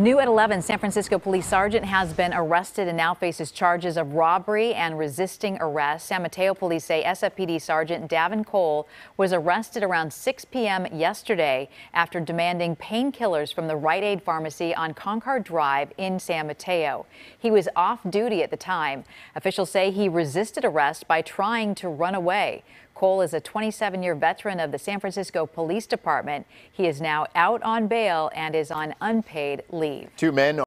New at 11, San Francisco police sergeant has been arrested and now faces charges of robbery and resisting arrest. San Mateo police say SFPD Sergeant Davin Cole was arrested around 6 p.m. yesterday after demanding painkillers from the Rite Aid pharmacy on Concar Drive in San Mateo. He was off duty at the time. Officials say he resisted arrest by trying to run away. Cole is a 27 year veteran of the San Francisco Police Department. He is now out on bail and is on unpaid leave. Two men